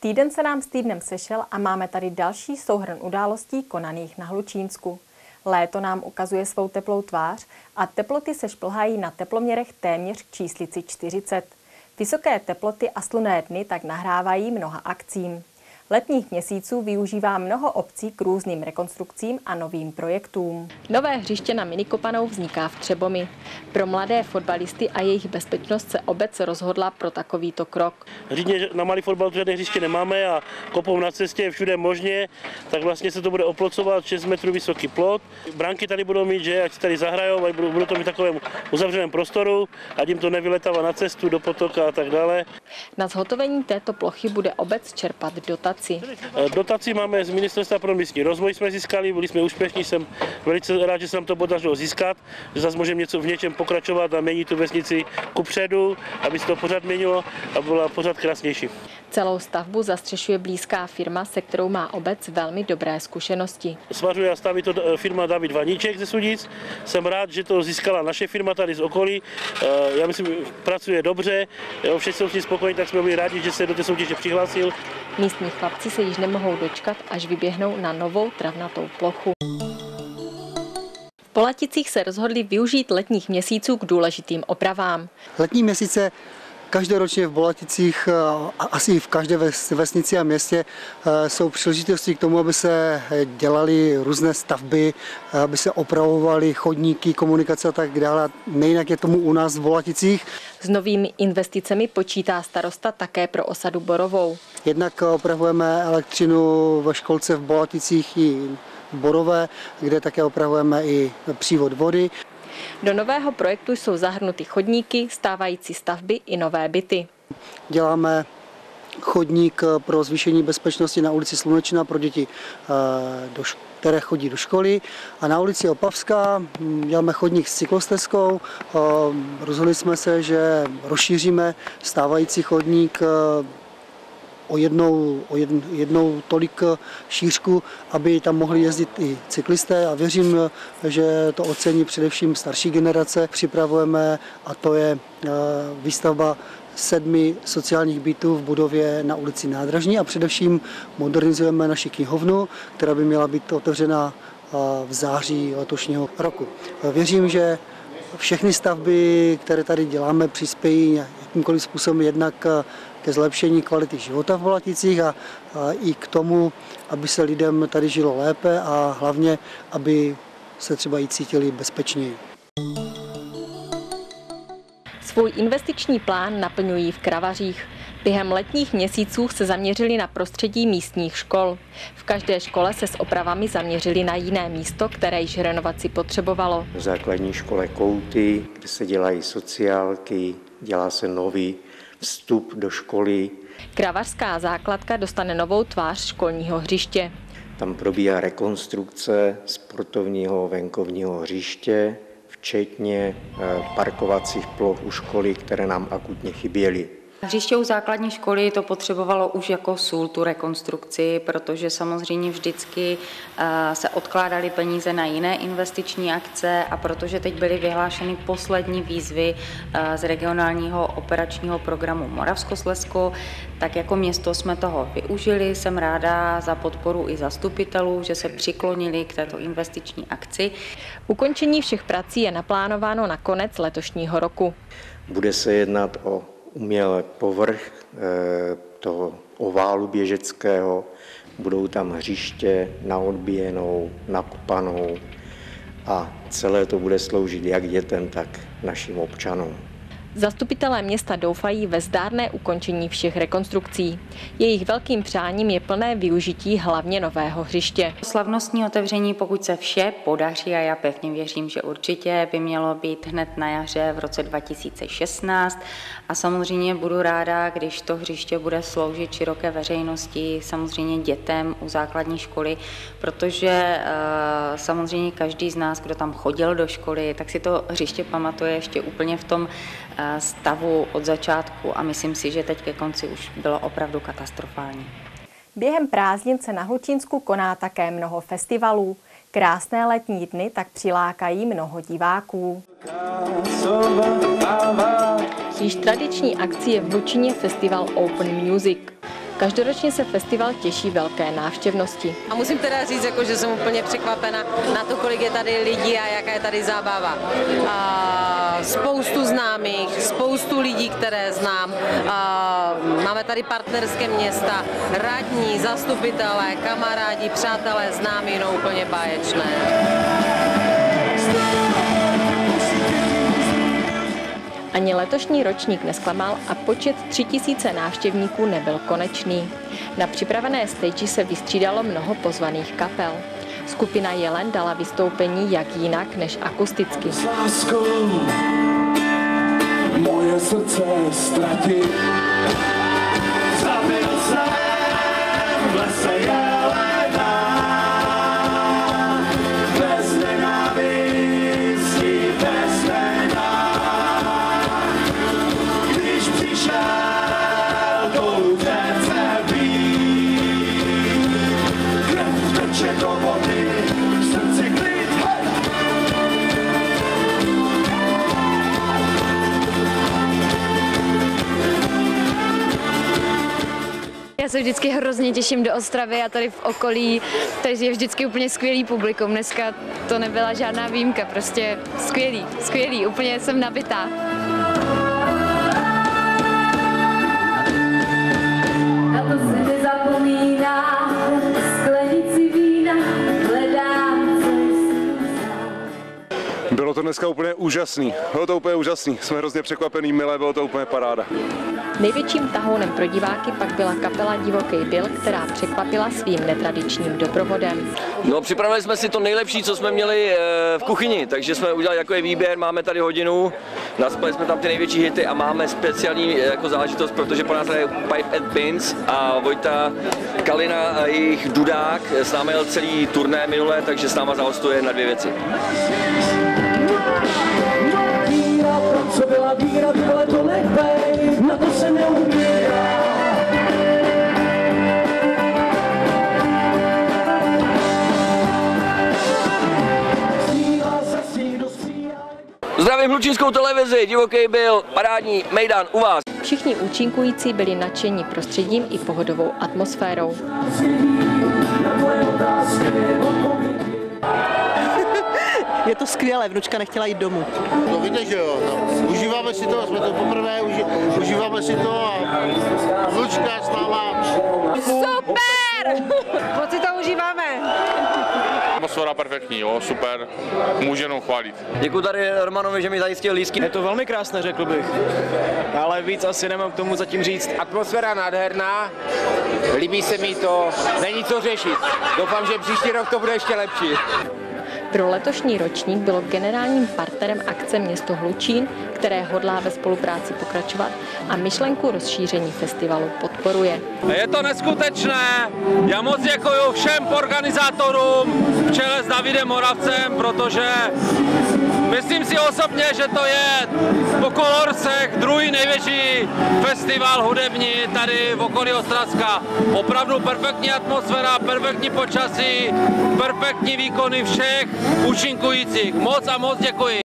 Týden se nám s týdnem sešel a máme tady další souhrn událostí konaných na Hlučínsku. Léto nám ukazuje svou teplou tvář a teploty se šplhají na teploměrech téměř k číslici 40. Vysoké teploty a slunné dny tak nahrávají mnoha akcím. Letních měsíců využívá mnoho obcí k různým rekonstrukcím a novým projektům. Nové hřiště na minikopanou vzniká v Třebomi. Pro mladé fotbalisty a jejich bezpečnost se obec rozhodla pro takovýto krok. Řídně na malý fotbal žádné hřiště nemáme a kopou na cestě všude možně, tak vlastně se to bude oplocovat 6 metrů vysoký plot. Branky tady budou mít, že ať tady zahrajou, ať budou, budou to mít v takovém uzavřeném prostoru, ať jim to nevyletává na cestu, do potoka a tak dále. Na zhotovení této plochy bude obec čerpat dotace dotaci? Eh, dotaci máme z Ministerstva pro místní rozvoj, jsme získali, byli jsme úspěšní, jsem velice rád, že se nám to podařilo získat, že zase můžeme něco v něčem pokračovat a měnit tu vesnici ku předu, aby se to pořád měnilo a byla pořád krásnější. Celou stavbu zastřešuje blízká firma, se kterou má obec velmi dobré zkušenosti. Svařuje a staví to eh, firma David Vaníček ze Sudic. Jsem rád, že to získala naše firma tady z okolí. Eh, já myslím, pracuje dobře, všichni jsou s ní spokojení, tak jsme byli rádi, že se do té soutěže přihlásil. Místní chlapci se již nemohou dočkat, až vyběhnou na novou travnatou plochu. V Polaticích se rozhodli využít letních měsíců k důležitým opravám. Letní měsíce Každoročně v Bolaticích a asi v každé vesnici a městě e, jsou příležitosti k tomu, aby se dělaly různé stavby, aby se opravovaly chodníky, komunikace a tak dále. Nejinak je tomu u nás v Bolaticích. S novými investicemi počítá starosta také pro osadu Borovou. Jednak opravujeme elektřinu ve školce v Bolaticích i Borové, kde také opravujeme i přívod vody. Do nového projektu jsou zahrnuty chodníky, stávající stavby i nové byty. Děláme chodník pro zvýšení bezpečnosti na ulici Slunečná pro děti, eh, které chodí do školy. A na ulici Opavská hm, děláme chodník s cyklostezkou. Eh, rozhodli jsme se, že rozšíříme stávající chodník eh, o jednou, o jednou tolik šířku, aby tam mohli jezdit i cyklisté a věřím, že to ocení především starší generace. Připravujeme a to je eh, výstavba sedmi sociálních bytů v budově na ulici Nádražní a především modernizujeme naši knihovnu, která by měla být otevřena eh, v září letošního roku. Věřím, že všechny stavby, které tady děláme, přispějí jakýmkoliv způsobem jednak ke zlepšení kvality života v Volaticích a, a i k tomu, aby se lidem tady žilo lépe a hlavně, aby se třeba i cítili bezpečněji. Svůj investiční plán naplňují v Kravařích. Během letních měsíců se zaměřili na prostředí místních škol. V každé škole se s opravami zaměřili na jiné místo, které již renovaci potřebovalo. V základní škole Kouty, kde se dělají sociálky, dělá se nový vstup do školy. Kravařská základka dostane novou tvář školního hřiště. Tam probíhá rekonstrukce sportovního venkovního hřiště, včetně eh, parkovacích ploch u školy, které nám akutně chyběly. Hřiště u základní školy to potřebovalo už jako sůl tu rekonstrukci, protože samozřejmě vždycky eh, se odkládaly peníze na jiné investiční akce a protože teď byly vyhlášeny poslední výzvy eh, z regionálního operačního programu Moravskoslezsko, tak jako město jsme toho využili. Jsem ráda za podporu i zastupitelů, že se přiklonili k této investiční akci. Ukončení všech prací je naplánováno na konec letošního roku. Bude se jednat o umělé povrch eh, toho oválu běžeckého, budou tam hřiště na odbíjenou, nakupanou a celé to bude sloužit jak dětem, tak našim občanům. Zastupitelé města doufají ve zdárné ukončení všech rekonstrukcí. Jejich velkým přáním je plné využití hlavně nového hřiště. Slavnostní otevření, pokud se vše podaří, a já pevně věřím, že určitě by mělo být hned na jaře v roce 2016. A samozřejmě budu ráda, když to hřiště bude sloužit široké veřejnosti, samozřejmě dětem u základní školy, protože eh, samozřejmě každý z nás, kdo tam chodil do školy, tak si to hřiště pamatuje ještě úplně v tom eh, stavu od začátku a myslím si, že teď ke konci už bylo opravdu katastrofální. Během prázdnin se na Hlučínsku koná také mnoho festivalů. Krásné letní dny tak přilákají mnoho diváků. Již tradiční akcí je v Hlučině festival Open Music. Každoročně se festival těší velké návštěvnosti. A musím teda říct, jako, že jsem úplně překvapena na to, kolik je tady lidí a jaká je tady zábava. A spoustu známých, spoustu lidí, které znám. Máme tady partnerské města, radní, zastupitelé, kamarádi, přátelé, známí, no úplně báječné. Ani letošní ročník nesklamal a počet 3000 návštěvníků nebyl konečný. Na připravené stage se vystřídalo mnoho pozvaných kapel. Skupina Jelen dala vystoupení jak jinak než akusticky. S láskou moje srdce ztratit. Zabil jsem Já se vždycky hrozně těším do Ostravy a tady v okolí, takže je vždycky úplně skvělý publikum. Dneska to nebyla žádná výjimka, prostě skvělý, skvělý, úplně jsem nabitá. Dneska úplně úžasný. Bylo to úplně úžasný. Jsme hrozně překvapený, milé, bylo to úplně paráda. Největším tahounem pro diváky pak byla kapela Divoký Bill, která překvapila svým netradičním doprovodem. No, připravili jsme si to nejlepší, co jsme měli eh, v kuchyni, takže jsme udělali takový výběr, máme tady hodinu, naspali jsme tam ty největší hity a máme speciální eh, jako záležitost, protože po nás je Pipe and Pins a Vojta Kalina a jejich dudák s námi jel celý turné minulé, takže s náma zahostuje na dvě věci. Byla víra, ty vole to nechej, na to se neumírá. Zdravím Hlučínskou televizi, divoký byl, parádní Mejdan u vás. Všichni účinkující byli nadšení prostředím i pohodovou atmosférou. Je to skvělé, vnučka nechtěla jít domů. No víte, že jo, no. užíváme si to, jsme to poprvé, uži, užíváme si to a vnučka s náma. Super! Moc si to užíváme. Atmosféra perfektní, jo, super, můžu jenom chválit. Děkuji tady Romanovi, že mi zajistil lísky. Je to velmi krásné, řekl bych. Ale víc asi nemám k tomu zatím říct. Atmosféra nádherná, líbí se mi to, není co řešit. Doufám, že příští rok to bude ještě lepší. Pro letošní ročník bylo generálním partnerem akce Město Hlučín, které hodlá ve spolupráci pokračovat a myšlenku rozšíření festivalu podporuje. Je to neskutečné. Já moc děkuji všem organizátorům v čele s Davidem Moravcem, protože myslím si osobně, že to je po Kolorsech druhý největší festival hudební tady v okolí Ostravska. Opravdu perfektní atmosféra, perfektní počasí, perfektní výkony všech účinkujících. Moc a moc děkuji.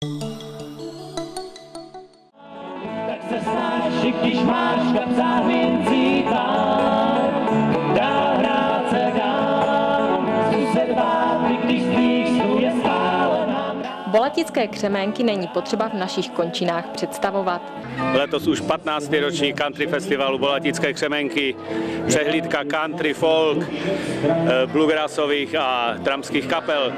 Tak se i když máš kapsách mincí pár, Bolatické křemínky není potřeba v našich končinách představovat. Letos už 15. ročník country festivalu Bolatické křemenky, přehlídka country, folk, eh, bluegrassových a tramských kapel.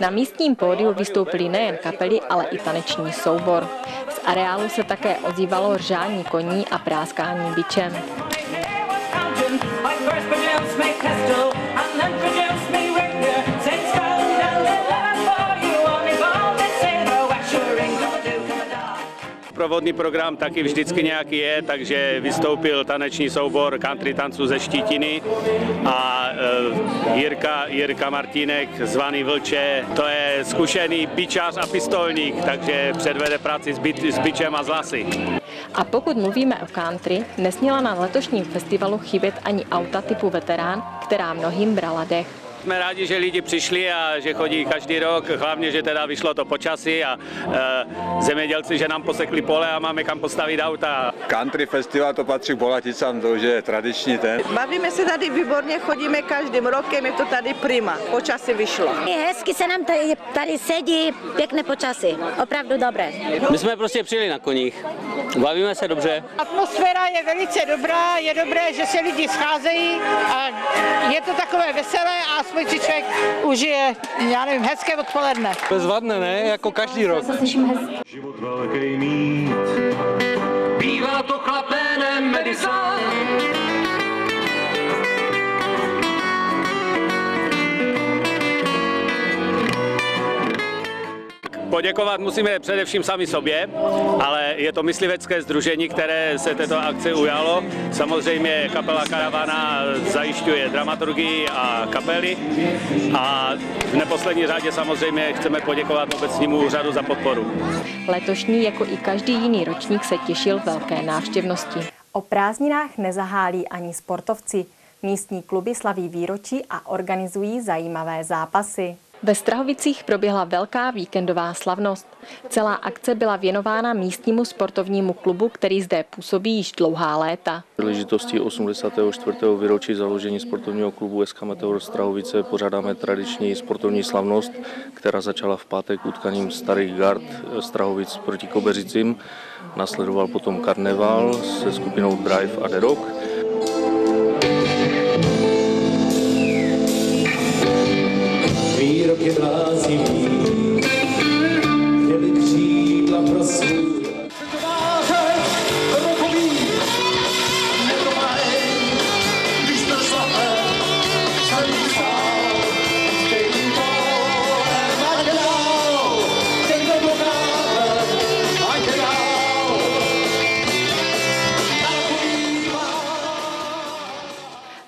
Na místním pódiu vystoupili nejen kapely, ale i taneční soubor. Z areálu se také ozývalo řání koní a práskání bičem. Die. Provodný program taky vždycky nějaký je, takže vystoupil taneční soubor country tanců ze Štítiny a eh, Jirka, Jirka Martínek, zvaný Vlče, to je zkušený bičář a pistolník, takže předvede práci s, bi- s bičem a z lasy. A pokud mluvíme o country, nesměla na letošním festivalu chybět ani auta typu veterán, která mnohým brala dech. Jsme rádi, že lidi přišli a že chodí každý rok, hlavně, že teda vyšlo to počasí a e, zemědělci, že nám posekli pole a máme kam postavit auta. Country festival to patří k Bolaticám, to už je tradiční ten. Bavíme se tady výborně, chodíme každým rokem, je to tady prima. Počasí vyšlo. Je hezky se nám tady, tady sedí, pěkné počasí, opravdu dobré. My jsme prostě přijeli na koních, bavíme se dobře. Atmosféra je velice dobrá, je dobré, že se lidi scházejí a je to takové veselé a aspoň si člověk užije, já nevím, hezké odpoledne. Bezvadné, ne? Jako každý rok. Život velký mít. Bývá to chlapénem medicán. Poděkovat musíme především sami sobě, ale je to myslivecké združení, které se této akce ujalo. Samozřejmě kapela Karavana zajišťuje dramaturgii a kapely a v neposlední řadě samozřejmě chceme poděkovat obecnímu úřadu za podporu. Letošní, jako i každý jiný ročník, se těšil velké návštěvnosti. O prázdninách nezahálí ani sportovci. Místní kluby slaví výročí a organizují zajímavé zápasy. Ve Strahovicích proběhla velká víkendová slavnost. Celá akce byla věnována místnímu sportovnímu klubu, který zde působí již dlouhá léta. Příležitostí 84. výročí založení sportovního klubu SK Meteor Strahovice pořádáme tradiční sportovní slavnost, která začala v pátek utkaním starých gard Strahovic proti Kobeřicím. Nasledoval potom karneval se skupinou Drive a The Rock. Je blázivý, chtěli křídla pro svůj.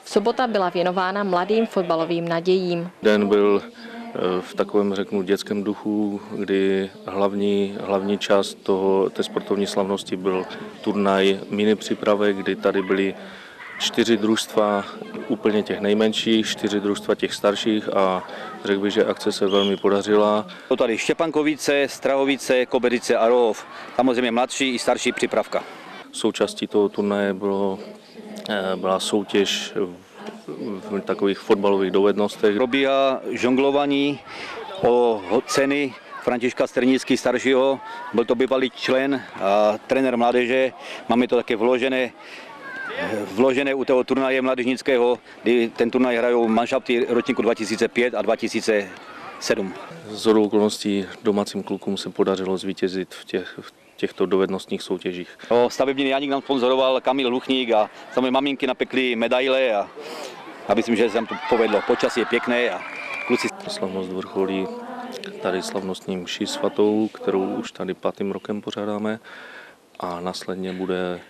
Sobota byla věnována mladým fotbalovým nadějím. Den byl v takovém, řeknu, dětském duchu, kdy hlavní, hlavní část toho, té sportovní slavnosti byl turnaj mini přípravy, kdy tady byly čtyři družstva úplně těch nejmenších, čtyři družstva těch starších a řekl bych, že akce se velmi podařila. To tady Štěpankovice, Strahovice, Koberice a Rohov. Samozřejmě mladší i starší přípravka. Součástí toho turnaje bylo, eh, byla soutěž v takových fotbalových dovednostech. Probíhá žonglování o ceny Františka Strnický staršího, byl to bývalý člen a trenér mládeže. Máme to také vložené vložené u toho turnaje mládežnického, kdy ten turnaj hrajou manšafty ročníku 2005 a 2007. Z okolností domácím klukům se podařilo zvítězit v těch, v těchto dovednostních soutěžích. O stavební Janík nám sponzoroval Kamil Hluchník a sami maminky napekli medaile a, a myslím, že se nám to povedlo. Počasí je pěkné a kluci... Slavnost vrcholí tady slavnostní mši svatou, kterou už tady pátým rokem pořádáme a následně bude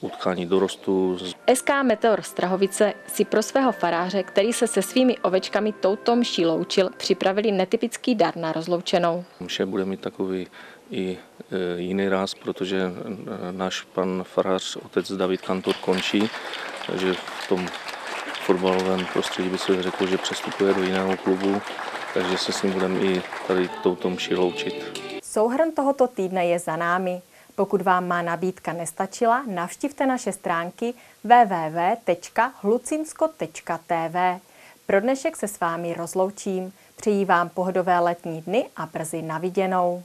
utkání dorostu. SK Meteor Strahovice si pro svého faráře, který se se svými ovečkami touto mší loučil, připravili netypický dar na rozloučenou. Mše bude mít takový i e, jiný ráz, protože e, náš pan farář, otec David Kantor, končí, takže v tom fotbalovém prostředí by se řekl, že přestupuje do jiného klubu, takže se s ním budeme i tady touto mši loučit. Souhrn tohoto týdne je za námi. Pokud vám má nabídka nestačila, navštivte naše stránky www.hlucinsko.tv. Pro dnešek se s vámi rozloučím. Přeji vám pohodové letní dny a brzy naviděnou.